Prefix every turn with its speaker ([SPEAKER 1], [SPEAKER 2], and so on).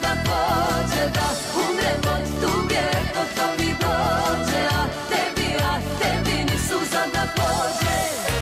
[SPEAKER 1] da